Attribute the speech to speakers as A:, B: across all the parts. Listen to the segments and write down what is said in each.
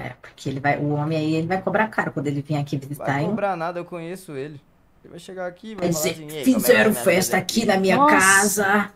A: É, porque ele vai, o homem aí, ele vai cobrar caro quando ele vir aqui visitar,
B: Vai
A: hein?
B: cobrar nada, eu conheço ele. Ele vai chegar aqui e vai
A: Vai
B: falar
A: dizer,
B: assim, "E aí, como é
A: fizeram
B: vai minha
A: festa aqui na minha
C: Nossa.
A: casa.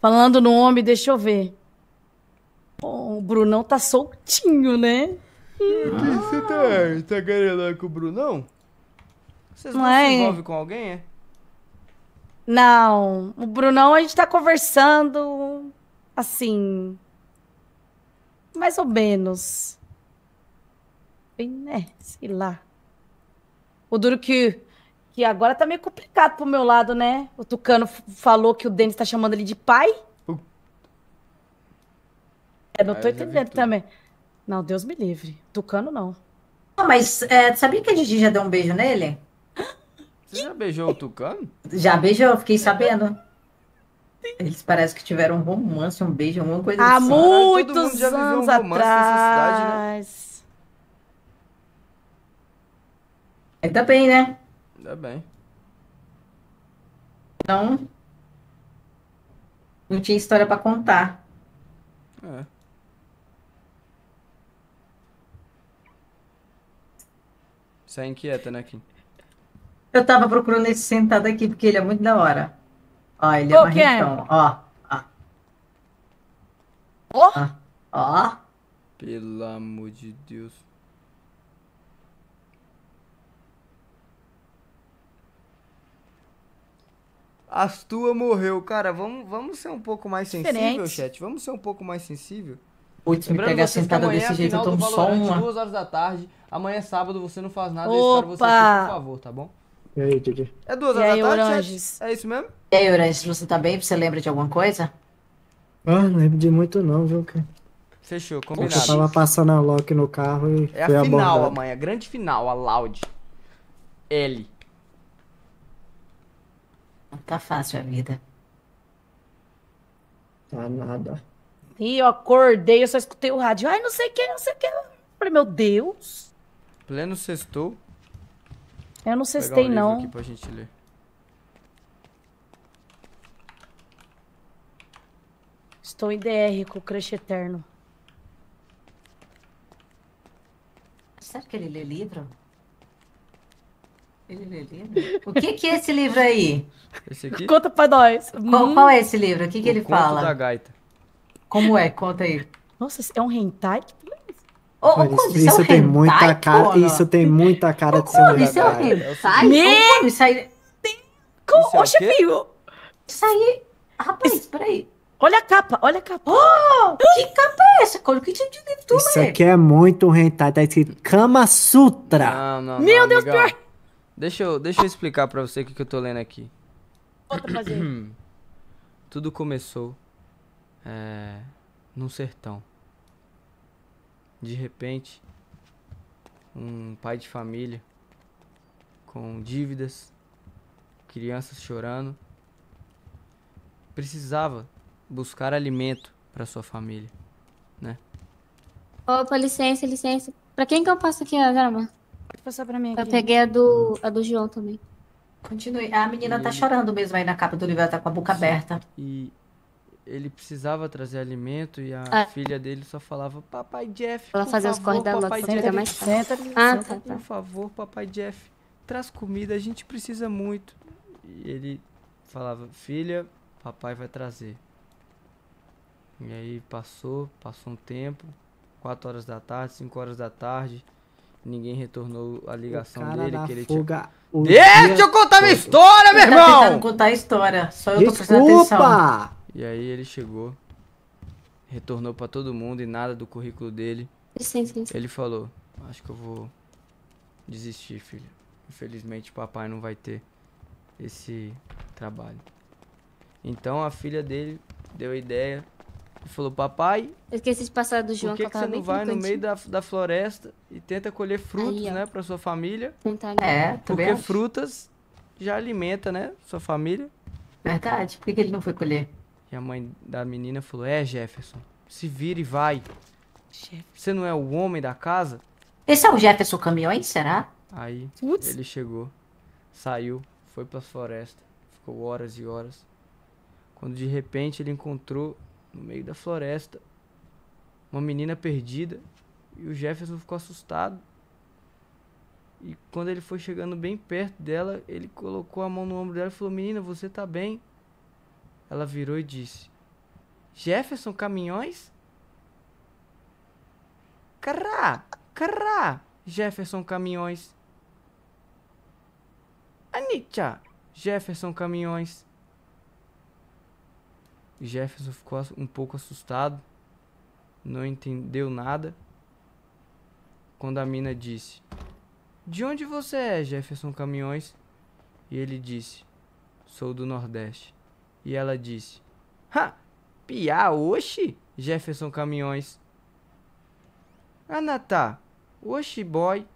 C: Falando no homem, deixa eu ver. Pô, o Brunão tá soltinho, né?
B: Você tá, tá querendo com o Brunão? Vocês não,
C: Não
B: se
C: é?
B: envolvem com alguém, é?
C: Não, o Brunão a gente tá conversando assim. Mais ou menos. Bem, né? Sei lá. O duro que, que agora tá meio complicado pro meu lado, né? O Tucano falou que o Denis tá chamando ele de pai.
B: Pu-
C: Eu não
B: Aí
C: tô
B: eu
C: entendendo também. Não, Deus me livre. Tucano não.
A: Ah, mas é, sabia que a Gigi já deu um beijo nele?
B: Você já beijou o Tucano?
A: Já beijou, fiquei sabendo. Eles parecem que tiveram um romance, um beijo, alguma coisa
C: Há
A: assim.
B: todo
C: muitos
B: mundo já viveu um
C: anos
B: nessa cidade, né?
C: atrás.
A: Ainda bem, né?
B: Ainda bem.
A: Não. Não tinha história pra contar.
B: É. Você é inquieta, né, Kim?
A: Eu tava procurando esse sentado aqui, porque ele é muito da hora. Ó, ele é
C: Qual que é?
A: marretão. Ó, ó,
C: Ó,
A: ó, ó.
B: Pelo amor de Deus. Astua morreu. Cara, vamos, vamos ser um pouco mais sensível,
C: Diferente.
B: chat. Vamos ser um pouco mais sensível.
A: Putz, me pegar sentada
B: é
A: desse jeito, eu tomo só uma.
B: duas horas da tarde. Amanhã é sábado, você não faz nada. Eu espero você
C: Opa!
B: aqui, por favor, tá bom?
D: E aí, Didi?
B: É duas
C: E
B: horas
C: aí,
B: da tarde,
C: Oranges?
B: chat? É isso mesmo?
A: E aí, Uranus, você tá bem? Você lembra de alguma coisa?
D: Ah, não lembro de muito não, viu? cara?
B: Fechou,
D: Eu
B: combinado.
D: tava passando a Loki no carro e
B: É a final
D: abordado.
B: amanhã, a grande final, a Loud. L.
A: Não tá fácil a vida.
D: Tá nada.
C: E eu acordei, eu só escutei o rádio. Ai, não sei o que, não sei o que. Falei, meu Deus.
B: Pleno sextou.
C: Eu não
B: um
C: cestei,
B: livro
C: não.
B: aqui pra gente ler.
C: Estou em DR com o crush eterno.
A: Será que ele lê livro? O que que é esse livro aí?
B: Esse aqui?
C: Conta pra nós.
A: Qual,
C: Hum.
A: qual é esse livro? O que que
B: O
A: ele
B: Conto
A: fala?
B: da gaita.
A: Como é? Conta aí.
C: Nossa, é um hentai?
A: Ô,
D: Olha, isso,
A: isso é
D: isso
A: um
D: tem
A: hentai,
D: muita cara, isso tem muita cara de ser um
A: isso é um
D: hentai.
C: Me-
A: Isso aí...
C: Co-
B: Isso é o
C: Oxe,
B: quê?
C: filho.
A: Isso aí... Rapaz, peraí.
C: Olha a capa, olha a capa.
A: Oh, que capa é essa, que tipo de livro tu
D: Isso aqui é muito hentai, tá escrito Kama Sutra.
B: Não, não,
C: Meu
B: não,
C: Deus,
B: amigão.
C: pior.
B: Deixa eu, deixa eu explicar pra você o que, que eu tô lendo aqui.
C: Gente.
B: Tudo começou é, num sertão. De repente, um pai de família com dívidas, crianças chorando, precisava buscar alimento para sua família.
E: Opa, licença, licença. Pra quem que eu passo aqui agora, mano?
C: Pode passar pra mim
E: Eu
C: aqui.
E: peguei a do, a do João também.
A: Continue. A menina tá
B: E-
A: chorando mesmo aí na capa do livro, ela tá com a boca aberta.
B: E ele precisava trazer alimento e a
E: Ah.
B: filha dele só falava: Papai Jeff,
E: Ela
B: por
E: fazia os
B: favor,
E: corres da
B: papai
E: Loki,
B: Jeff,
E: mais.
C: Senta,
E: Ah,
C: senta.
E: tá, tá.
B: Por favor, papai Jeff, traz comida, a gente precisa muito. E ele falava, filha, papai vai trazer. E aí passou, passou um tempo, 4 horas da tarde, 5 horas da tarde, ninguém retornou a
D: O
B: ligação
D: cara
B: dele que ele tinha. Deixa
D: dia
B: eu contar minha história, meu
A: tá tentando
B: irmão!
A: contar a história, só eu tô prestando atenção.
D: Desculpa!
B: E aí ele chegou, retornou pra todo mundo e nada do currículo dele.
E: Licença, licença.
B: Ele falou: Acho que eu vou desistir, filho. Infelizmente, papai não vai ter esse trabalho. Então a filha dele deu a ideia falou: Papai,
E: Eu esqueci de passar do João,
B: por que, que você não vai no meio da, da floresta e tenta colher frutos,
E: Aí,
B: né, pra sua família?
E: Tentar.
A: É, tá
B: Porque
A: vendo?
B: frutas já alimenta, né, sua família.
A: Verdade. Por que que ele não foi colher?
B: E a mãe da menina falou: É, Jefferson, se vira e vai. Você não é o homem da casa?
A: Esse é o Jefferson Caminhões, será?
B: Aí
C: Putz.
B: ele chegou, saiu, foi pra floresta, ficou horas e horas. Quando de repente ele encontrou no meio da floresta uma menina perdida E o Jefferson ficou assustado. E quando ele foi chegando bem perto dela, ele colocou a mão no ombro dela e falou: Menina, você tá bem? Ela virou e disse: Jefferson Caminhões? Cará, cará, Jefferson Caminhões. Anitta, Jefferson Caminhões. Jefferson ficou um pouco assustado, não entendeu nada. Quando a mina disse: De onde você é, Jefferson Caminhões? E ele disse: Sou do Nordeste. E ela disse: Ha! Piá, oxi, Jefferson Caminhões. Anatá, oxi, boy,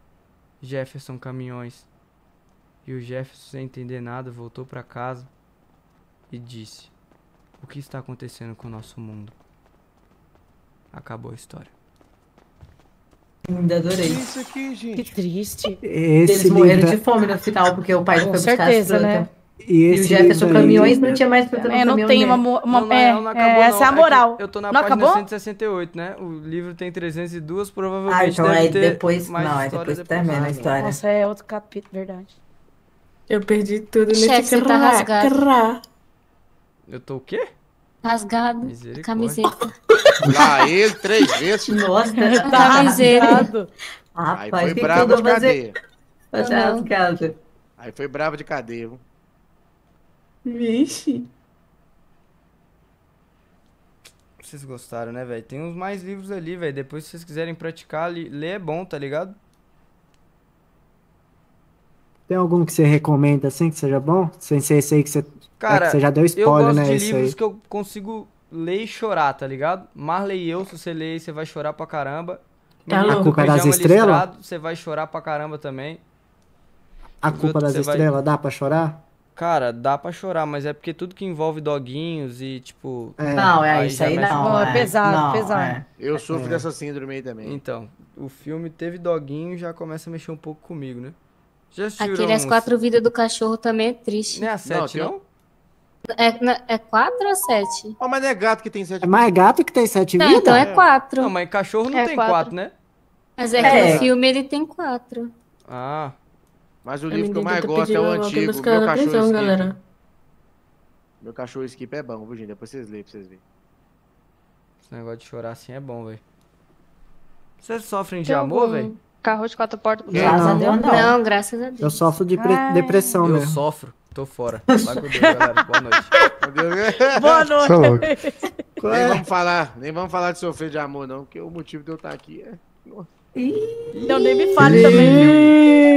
B: Jefferson Caminhões. E o Jefferson, sem entender nada, voltou para casa e disse: O que está acontecendo com o nosso mundo? Acabou a história.
A: Ainda adorei.
F: Isso aqui,
C: Que
F: gente.
C: triste.
D: Esse
A: Eles morreram
D: livro,
A: de fome no final, porque o pai
C: Com
A: foi buscar
C: certeza,
A: as
C: né?
D: e
A: E o Jefferson
D: aí-
A: Caminhões não tinha mais no
C: É, não tem uma, uma
B: Não,
C: é,
B: real, não acabou,
C: é, essa
B: não.
C: é a
B: que
C: moral.
B: eu tô na
C: Não
B: página
C: acabou?
B: 168, né? O livro tem 302, provavelmente
A: Ah, então
B: deve
A: é
B: ter
A: depois.
B: mais
A: Não, é depois que termina a história.
C: Nossa, é outro capítulo, verdade.
G: Eu perdi tudo nesse
E: Chefe, tá rasgado.
B: Eu tô o quê?
E: Rasgado. A camiseta.
F: Lá ele três vezes.
A: Nossa,
C: Tá
E: Camiseta.
C: rasgado.
F: Aí foi
A: o que que
F: bravo de
A: fazer?
F: cadeia.
A: Fazer as casas.
F: Aí foi bravo de cadeia. viu?
G: Vixe.
B: Vocês gostaram, né, velho? Tem uns mais livros ali, velho. Depois, se vocês quiserem praticar, ler é bom, tá ligado?
D: Tem algum que você recomenda assim que seja bom? Sem ser esse aí que você, é
B: Cara,
D: que você já deu
B: eu
D: spoiler,
B: gosto
D: né?
B: de livros
D: aí.
B: que eu consigo ler e chorar, tá ligado? Marley e eu, se você ler, você vai chorar pra caramba.
G: Tá
D: A Culpa é das Estrelas?
B: Listrado, Você vai chorar pra caramba também.
D: A culpa das
B: Você vai-
D: estrelas, dá pra chorar?
B: Cara, dá pra chorar, mas é porque tudo que envolve doguinhos e, tipo...
D: É.
A: Não, é
B: Aí
A: isso aí não.
C: com- é pesado,
A: não,
C: pesado.
A: é.
F: Eu sofro
D: É.
F: dessa síndrome aí também.
B: Então, o filme teve doguinho já começa a mexer um pouco comigo, né? Já
E: Aquele As Quatro Vidas do Cachorro também é triste.
B: Não é a 7,
F: tem-
B: não?
E: É, é quatro ou sete?
F: Ó, mas não é gato que tem sete
D: É mais gato que tem sete
E: Não,
D: vidas?
E: então é quatro.
B: Não, mas cachorro não
H: É
B: tem
H: quatro.
B: 4, né?
E: Mas é,
A: É.
E: que no filme ele tem quatro.
B: Ah,
F: Mas o
G: A
F: livro que eu mais gosto é o antigo. Meu cachorro
G: prisão,
F: skip.
G: galera.
F: Meu cachorro skip é bom, viu, gente? Depois vocês leem pra vocês verem.
B: esse negócio de chorar assim é bom, velho. Vocês sofrem de
H: Tem
B: amor, velho?
H: Carro de quatro portas.
A: Graças a
D: não.
A: Deus, não.
E: Não, graças a Deus.
D: Eu sofro de
C: Ai.
D: depressão
B: Eu
D: mesmo.
B: sofro. Tô fora. Vai com Deus, galera. Boa noite.
F: Deus.
C: Boa noite.
F: nem vamos falar, nem vamos falar de sofrer de amor, não, porque o motivo de eu estar aqui é.
C: Então nem me fale também,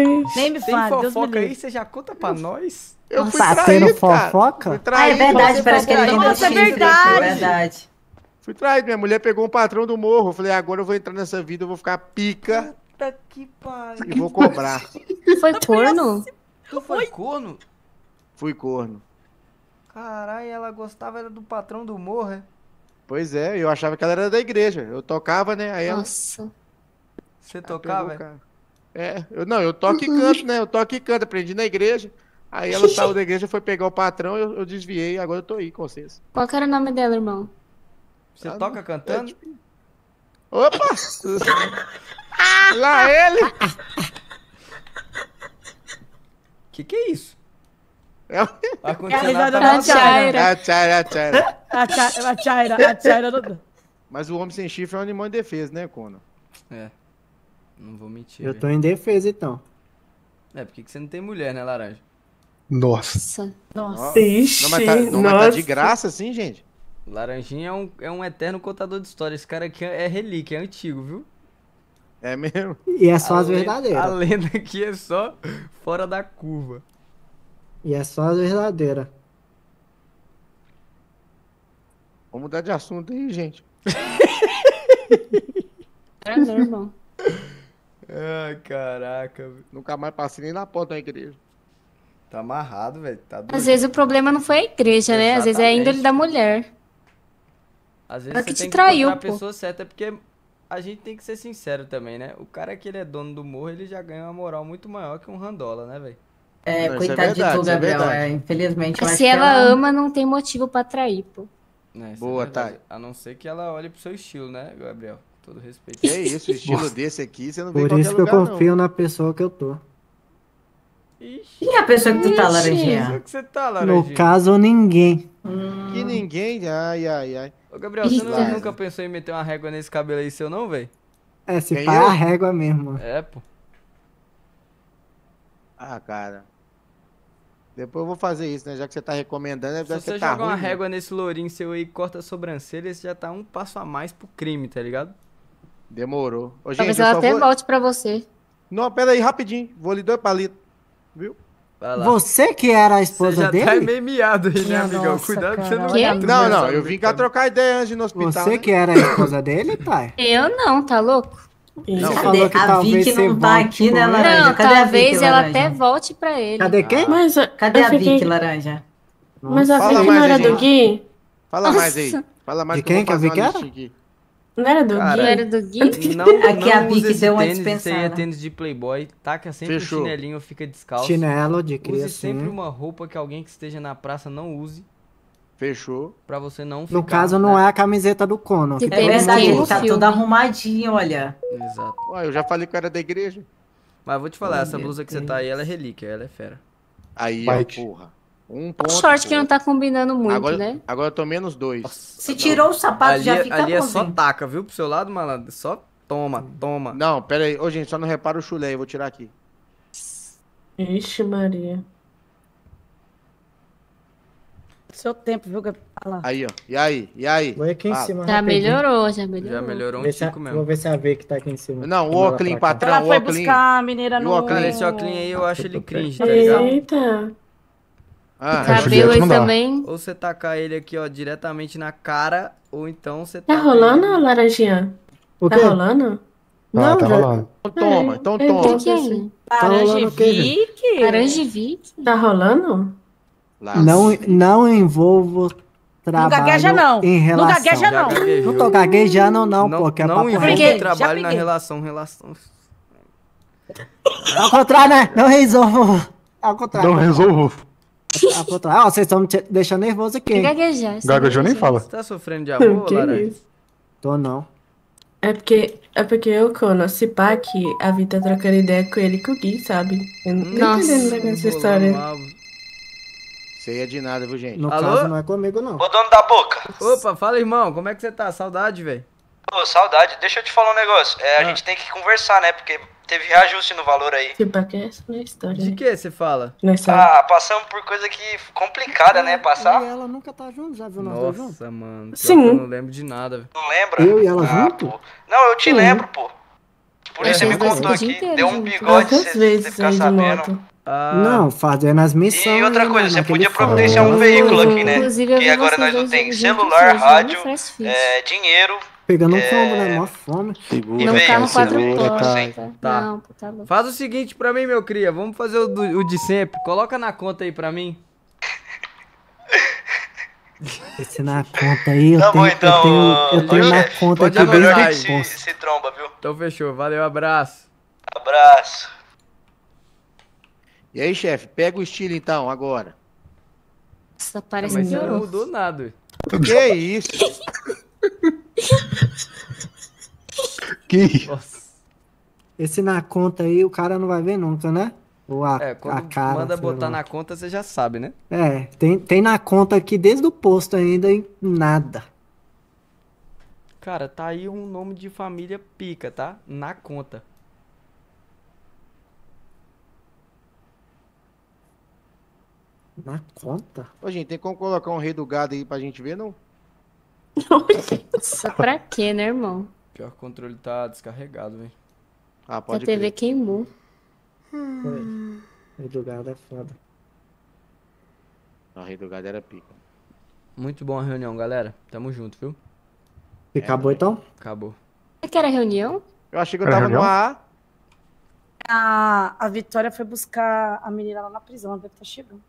C: viu? Nem me
B: Tem
C: fale, Deus me
B: fofoca aí?
C: livre.
B: Você já conta pra nós?
F: Eu fui
D: Tá
F: traído,
D: tendo
F: cara.
D: fofoca?
F: Fui
A: Ah, é
F: traído.
A: verdade, parece que ele
C: Nossa, é
A: chifre,
C: verdade.
A: É verdade.
F: Fui traído. Minha mulher pegou um patrão do morro. Eu falei, agora eu vou entrar nessa vida, eu vou ficar pica
B: Puta que pariu.
F: e vou cobrar.
E: Foi corno?
B: Tu foi corno?
F: Fui corno.
B: Caralho, ela gostava era do patrão do morro, é?
F: Pois é, eu achava que ela era da igreja. Eu tocava, né? Aí ela.
E: Nossa.
B: Você
F: ela
B: tocava.
F: É, eu não, eu toco e canto, né? Eu toco e canto, aprendi na igreja. Aí ela saiu da igreja, foi pegar o patrão, eu, eu desviei, agora eu tô aí com vocês.
E: Qual que era o nome dela, irmão?
B: Você
F: Ah,
B: toca
F: não.
B: cantando?
F: É, tipo- Opa! Lá ele!
B: Que que é isso?
F: É
C: É a risada
B: tá
C: da.
F: É a Tchara, é a
C: Tchaira, a Tchaira, a Tchaira. do-
F: Mas o homem sem chifre é um animal indefeso, né, Cono?
B: É. Não vou mentir.
D: Eu tô em defesa, então.
B: É, porque que você não tem mulher, né, Laranja?
F: Nossa.
E: Nossa.
C: Nossa.
G: Ixi,
F: Não, mas tá, não, mas tá de
G: nossa.
F: graça assim, gente?
B: Laranjinha é um, é um eterno contador de história. Esse cara aqui é relíquia, é antigo, viu?
F: É mesmo?
D: E é só
B: A
D: as
B: len- A
D: verdadeiras.
B: lenda aqui é só fora da curva.
D: E é só as verdadeiras.
F: Vamos mudar de assunto aí, gente.
E: Meu irmão.
B: Ai, caraca, velho.
F: Nunca mais passei nem na porta da igreja.
B: Tá amarrado, velho. Tá doido.
E: Às vezes o problema não foi a igreja, né? Às vezes é a índole
B: Exatamente.
E: da mulher.
B: Às
E: Ela
B: vezes
E: que
B: você
E: te
B: tem que
E: traiu,
B: encontrar a pessoa certa, porque a gente tem que ser sincero também, né? O cara que ele é dono do morro, ele já ganha uma moral muito maior que um randola, né, velho?
A: É,
F: Não, é
A: coitado de
F: verdade,
A: tu,
F: isso é
A: Gabriel.
F: verdade.
A: é, infelizmente,
E: Se
A: que
E: ela ama, não tem motivo pra trair, pô.
B: É
F: Boa,
B: verdade.
F: Thay.
B: A não ser que ela olhe pro seu estilo, né, Gabriel? Todo respeito.
F: Que é isso, o estilo desse aqui, você não vê
D: Por isso que eu
F: lugar, não.
D: confio na pessoa que eu tô.
B: Ixi,
A: Quem é a pessoa que tu tá. Laranjinha?
B: que você tá,
D: No
B: Laranjinha?
D: caso, ninguém.
F: Ninguém, ai, ai, ai.
B: Ô, Gabriel, você não- nunca pensou em meter uma régua nesse cabelo aí seu, não, velho?
D: É, se
F: Quem
D: pá, é
F: eu?
D: a régua mesmo.
B: É, pô.
F: Ah, cara. Depois eu vou fazer isso, né? Já que você tá recomendando, é
B: Se você
F: tá
B: jogar uma
F: né?
B: régua nesse lourinho seu aí e corta a sobrancelha, você já tá um passo a mais pro crime, tá ligado?
F: Demorou. Ô, gente,
E: Talvez
F: eu
E: ela até
F: vou...
E: volte pra você.
F: Não, pera aí, rapidinho. Vou lhe dois palitos. Viu?
D: Você que era a
B: Você
D: esposa
B: já tá
D: dele?
B: meio miado aí, né, amigão?
C: nossa,
B: Cuidado pra você não
E: Quê?
B: ficar
F: Não, não, eu vim cá trocar ideia antes no hospital.
D: Você
F: né?
D: que era a esposa dele, Thay?
E: Eu não, tá louco?
F: Não,
D: Você
A: Cadê?
D: que
A: A Vicky
D: você
A: não tá aqui, né. Laranja?
E: Não,
A: Cadê a
E: talvez
A: Vicky,
E: ela
A: Laranja?
E: até volte pra ele.
D: Cadê quem?
G: Mas, a-
A: Cadê a
G: fiquei-
A: Vicky, Laranja?
G: Mas a Vicky não era do. Gui?
F: Fala mais aí. Fala mais
D: De
F: que
D: quem que eu
F: fazer
D: vi
F: uma
D: que era?
G: Não era do
B: Cara,
E: Não
G: Gui?
E: era do Gui?
B: Não,
A: Aqui
B: não
A: a Vicky
B: use
A: deu uma
B: é
A: dispensada.
B: tênis de playboy. Taca sempre
F: Fechou.
B: o chinelinho, fica descalço.
D: Chinelo de
B: Use
D: cria
B: sempre uma roupa que alguém que esteja na praça não use,
F: Fechou.
B: pra você não ficar...
D: No caso, não é a camiseta do Cono.
E: Que
A: É verdade, ele tá todo arrumadinho, olha.
B: Exato.
F: Ué, eu já falei que eu era da igreja.
B: Mas vou te falar, essa
A: Meu
B: blusa que você
A: Deus.
B: tá aí, ela é relíquia, ela é fera.
F: Aí, ó, porra. Um
E: O
F: ponto.
E: short que não tá combinando muito,
F: agora,
E: né?
F: agora eu tô menos dois.
A: Se tirou o sapato,
B: ali
A: já
B: é-
A: fica
B: ali é só taca, viu? Pro seu lado, malandro. Só toma, toma.
F: Não, pera aí. Ô, gente, só não repara o chulé aí, eu vou tirar aqui.
G: Ixi, Maria.
C: Seu tempo, viu, Gabi? Olha lá.
F: Aí, ó. E aí? E aí?
D: Vou aqui em
F: Fala.
D: cima.
E: Já
D: rapidinho.
E: melhorou, já melhorou.
B: Já melhorou um tico
D: Vou
B: mesmo.
D: ver se a Vicky tá aqui em cima.
F: Não, o
D: Vamos lá
F: óculos,
D: pra cá.
F: patrão,
C: Ela
F: o
C: foi buscar a mineira no...
F: o?
B: Cara, esse óculos aí eu acho ele cringe, tá ligado?
G: Eita.
F: Ah,
E: Cabelo aí
H: não
E: também.
B: Ou você tacar ele aqui, ó, diretamente na cara, ou então você
G: Tá rolando,
B: ele-
G: Laranjinha?
D: O
G: Tá
D: quê?
G: rolando?
D: Não,
H: tá
D: já-
H: rolando.
F: então toma, então
G: É,
F: toma.
E: que que é?
D: Tá
C: Laranja
D: rolando
C: e
D: o quê,
C: Vicky.
E: Laranja e Vicky?
G: Tá rolando?
F: Lá.
D: Não, não envolvo trabalho
C: gagueja, não.
D: em
C: Não
D: relação.
C: gagueja,
B: Já
C: não.
D: Não tô gaguejando não,
B: não,
D: pô, que é
B: não
C: já
B: trabalho na relação, relação.
D: Ao contrário, né? Não resolvo. Ao contrário.
H: Não resolvo.
D: Ao contrário. Ó, vocês estão me deixando nervoso aqui?
E: Gaguejar. isso
H: Gaguejou nem fala.
B: Você tá sofrendo de amor, Laranja?
G: isso?
D: Tô não.
G: É porque, é porque eu conheço pá que a Vita trocando ideia com ele e com o Gui, sabe? Eu não tô
E: Nossa.
G: entendendo essa história.
F: Isso aí é de nada, viu, gente?
D: No
B: Alô?
D: caso, não é comigo, não.
I: Ô, dono da boca.
B: Opa, fala, irmão, como é que você tá? Saudade, velho.
I: Ô, saudade. Deixa eu te falar um negócio. É, a
B: Ah.
I: gente tem que conversar, né? Porque teve reajuste no valor aí.
G: Tipo, que é essa não é história,
B: De
G: né?
B: que você fala?
G: Não é história.
I: Ah, passamos por coisa que complicada, né?
D: E
I: Passar.
D: ela nunca tá junto, já viu nós dois juntos?
B: Nossa, mano.
G: Sim.
B: Eu não lembro de nada, velho.
I: Não lembra?
D: Eu e ela
I: ah,
D: junto?
I: pô. Não, eu te
G: Sim.
I: lembro, pô. Por
B: É,
I: isso você me contou aqui. Deu um bigode,
G: Quantas
I: você, você
G: vezes
I: ficar sabendo.
B: Ah,
D: Não, fazendo as missões.
I: E outra
D: né,
I: coisa, você
D: naquele
I: podia providenciar um veículo aqui, né?
E: Inclusive, vi
I: agora nós não tem celular,
E: no
I: rádio. É, dinheiro.
D: Pegando um
I: É.
D: combo, né? Mó fome.
H: Segura,
E: No carro
I: segura,
E: quatro
I: segura,
E: portas.
B: Tá.
E: Não, tá louco.
B: Faz o seguinte pra mim, meu cria. Vamos fazer o, do- o de sempre. Coloca na conta aí pra mim.
D: Esse na conta aí, eu
I: Tá bom,
D: tenho,
I: então,
D: eu tenho, eu tenho
I: ô,
D: na conta
B: pode
D: aqui
I: Melhor a gente
D: o
I: se, se tromba, viu?
B: Então fechou. Valeu, abraço.
I: Abraço.
F: E aí, chefe, pega o estilo então, agora.
E: Nossa,
B: Ah,
E: parece
B: Mas você não mudou nada.
F: Que isso?
H: Que
B: Nossa.
D: Esse na conta aí, o cara não vai ver nunca, né? Ou a,
B: É,
D: a
B: quando
D: cara.
B: manda botar
D: lá.
B: na conta, você já sabe, né?
D: É, tem, tem na conta aqui desde o posto ainda e nada.
B: Cara, tá aí um nome de família pica, tá? Na conta.
D: Na conta?
F: Ô, gente, tem como colocar um rei do gado aí pra gente ver, não?
E: Nossa, pra quê, né, irmão?
B: Pior que o controle tá descarregado, velho.
F: Ah,
E: A
F: pode
E: TV
F: crer.
E: queimou.
D: Foi. Rei do gado é foda.
F: Não, o rei do gado era pica.
B: Muito boa a reunião, galera. Tamo junto, viu?
D: E acabou então?
B: Acabou.
E: Você quer a reunião?
F: Eu achei que eu
H: Era
F: tava no
H: reunião?
F: AA.
C: A, a Vitória foi buscar a menina lá na prisão, ela deve estar chegando.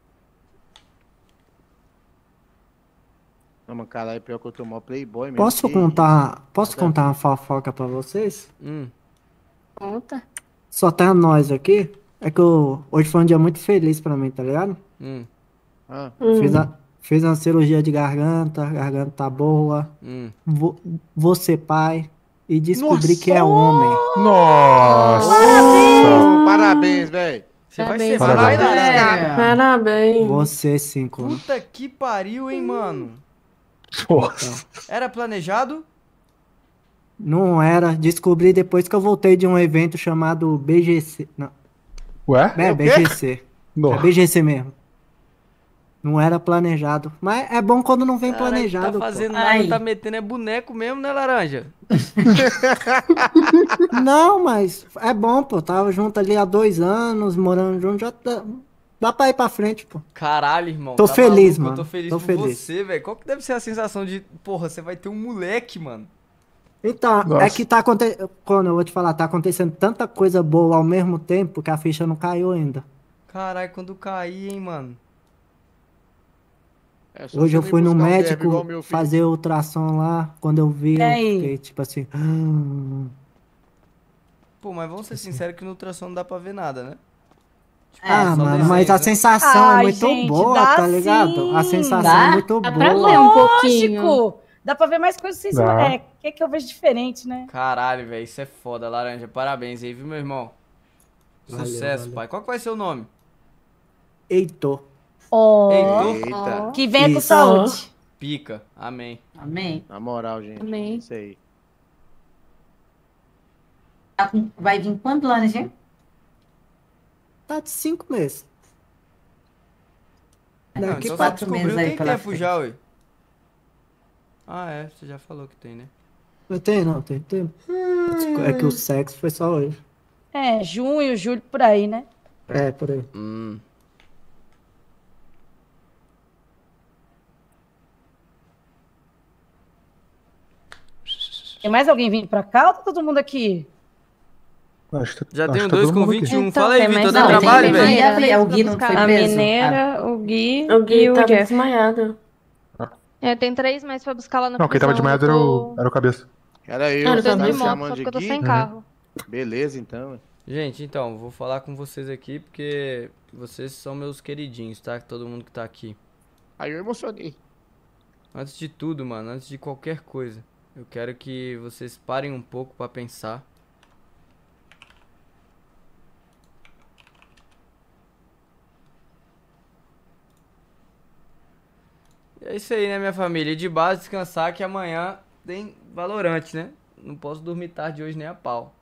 F: Não, mas caralho, pior que eu tô mó playboy mesmo.
D: Posso
F: que
D: contar, posso
F: Tá.
D: contar uma fofoca pra vocês?
B: Hum.
E: Conta.
D: Só tá nós aqui. É que eu, hoje foi um dia muito feliz pra mim, tá ligado?
B: Hum.
F: Ah,
G: Hum.
D: Fiz, a, fiz uma cirurgia de garganta, garganta tá boa.
B: Hum.
D: Vou, vou ser pai. e descobri
F: Nossa!
D: que é homem.
H: Nossa!
F: Ô, Parabéns, velho.
B: Você vai
E: Parabéns,
B: ser
H: parabéns.
A: Vai,
B: Laranja?
A: Laranja.
G: Parabéns.
D: Você sim, Cono.
B: Puta que pariu, hein, mano?
H: Nossa.
B: Era planejado?
D: Não era. Descobri depois que eu voltei de um evento chamado BGC. Não,
H: Ué?
D: é
F: quê?
D: BGC. É
H: Nossa.
D: BGC mesmo. Não era planejado. Mas é bom quando não vem
B: Caralho,
D: planejado.
B: Tá
D: pô.
B: fazendo nada,
A: Ai.
B: tá metendo é boneco mesmo, né, Laranja?
D: Não, mas é bom, pô. Tava junto ali há dois anos, morando junto, já dá, dá pra ir pra frente, pô.
B: Caralho, irmão.
D: Tô
B: tá
D: feliz,
B: maluco, Eu tô
D: mano.
B: feliz
D: Tô
B: por
D: feliz.
B: você, velho. Qual que deve ser a sensação de, porra, você vai ter um moleque, mano?
D: Então,
H: Nossa.
D: é que tá acontecendo. Quando eu vou te falar, tá acontecendo tanta coisa boa ao mesmo tempo que a ficha não caiu ainda.
B: Caralho, quando cair, hein, mano.
F: É
D: Hoje eu fui no médico
F: filho.
D: fazer ultrassom lá. Quando eu vi, eu fiquei tipo assim.
B: Pô, mas vamos ser sinceros que no ultrassom não dá pra ver nada, né? Tipo,
D: Ah,
B: é só
D: mano, mas a sensação é
C: Ai,
D: muito
C: gente,
D: boa,
C: dá
D: tá ligado? A
C: sim.
D: sensação
A: Dá?
D: é muito
E: Dá pra
D: boa.
E: ver um pouquinho.
C: Lógico! Dá pra ver mais coisas sem
H: Dá.
C: É, o que, que eu vejo diferente, né?
B: Caralho, velho, isso é foda, Laranja. Parabéns aí, viu, meu irmão?
D: Valeu,
B: Sucesso,
D: valeu.
B: pai. Qual que vai ser o nome?
D: Heitor.
B: Heitor?
F: Eita,
C: que venha com saúde.
B: Pica. Amém.
A: Amém.
F: na moral, gente.
E: Amém.
F: Isso aí.
A: Vai vir quando, Laranja?
D: Tá de cinco meses.
B: Não,
D: Daqui
B: então você
A: quatro meses aí
B: tem
A: pela
B: tempo
A: frente.
B: já, ué. Ah, é. Você já falou que tem, né?
D: Não tem, não, tem tempo. É que o sexo foi só hoje.
C: É, junho, julho, por aí, né?
D: É, por aí.
B: Hum.
C: Tem mais alguém vindo pra cá ou tá todo mundo aqui?
H: Acho que-
B: Já
H: acho
B: tenho
H: que tá
B: dois com
H: mundo aqui.
B: 21.
E: Então,
B: Fala aí,
E: tem
B: Vitor.
E: mais
B: Dá
E: tem
B: trabalho, velho?
A: É, o Gui não foi
E: A
A: preso.
E: Mineira, o Gui
G: O Gui
E: e o
G: tava
E: Jeff.
G: desmaiado.
J: É, tem três, mas pra buscar lá na
H: Não, quem tava de
J: prisão,
H: manhã
J: eu
H: era
J: tô-
H: o, era o cabeça.
F: Era eu,
G: Ah,
J: tô
G: tá
F: tá
J: de moto, só eu tô sem carro.
F: Beleza, então.
B: Gente, então, vou falar com vocês aqui porque vocês são meus queridinhos, tá? Todo mundo que tá aqui.
F: Aí eu emocionei.
B: Antes de tudo, mano, antes de qualquer coisa, eu quero que vocês parem um pouco pra pensar. É isso aí, né, minha família? De base, descansar que amanhã tem Valorante, né? Não posso dormir tarde hoje nem a pau.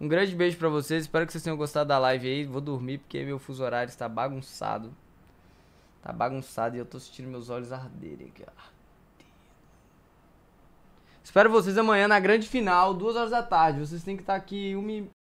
B: Um grande beijo pra vocês, espero que vocês tenham gostado da live aí. Vou dormir porque meu fuso horário está bagunçado. Tá bagunçado e eu tô sentindo meus olhos arderem aqui. Espero vocês amanhã na grande final, duas horas da tarde. Vocês têm que estar aqui uma